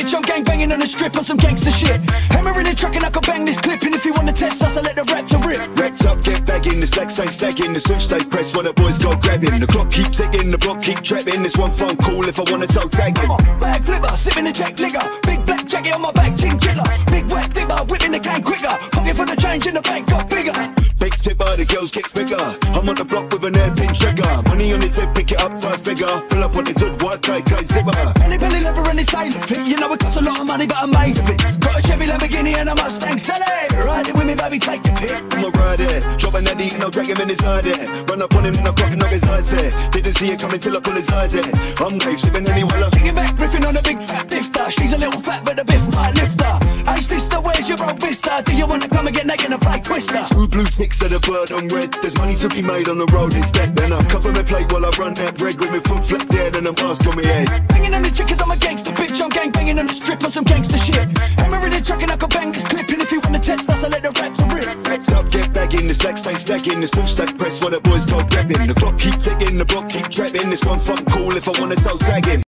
bitch, I'm gang banging on the strip on some gangster shit. Hammer in the truck and I can bang this clip. And if you wanna test us, I let the raptor rip. Wrapped up, get back in, the sex ain't sagging, the suit stay pressed while the boys go grabbing. The clock keep ticking, the block keep trapping. This one phone call if I wanna toe tag I'm a bag flipper, sipping the jack liquor. Big black jacket on my back, chinchilla. Big wet dipper, whipping the can quicker. Pocket for the change in the bank got bigger. The girls get thicker. I'm on the block with an airpin trigger. Money on his head, pick it up, five figure. Pull up on his hood, white guy, guy zipper. Belly belly leather and it's sailor fit. You know it costs a lot of money, but I'm made of it. Got a Chevy Lamborghini and a Mustang. Sell it. Ride it with me, baby, take your pick. I'm a rider, drop an Eddie and I'll drag him in his hide it. Run up on him and I'll fucking knock his eyes here. Didn't see it coming till I pull his eyes here. I'm wave sipping any while it back, riffing on a big fat bifter. She's a little fat, but the biff might lift her. Hey sister, where's your old mister? Do you wanna come and get naked and play twister? Two blue ticks at a bird on red. There's money to be made on the road instead. Then I cover my plate while I run that bread with my foot flat dead and a mask on my head. Banging on the chick 'cause I'm a gangster bitch. I'm gang banging on the strip on some gangster shit. Hammer in the truck and I can bang this clip. And if you wanna test us, I let the rats rip. Wrapped up, get bagging, the sex ain't stacking, the suit stack press while the boys go grabbing. The clock keep ticking, the block keep trapping. This one phone call if I wanna toe tag him.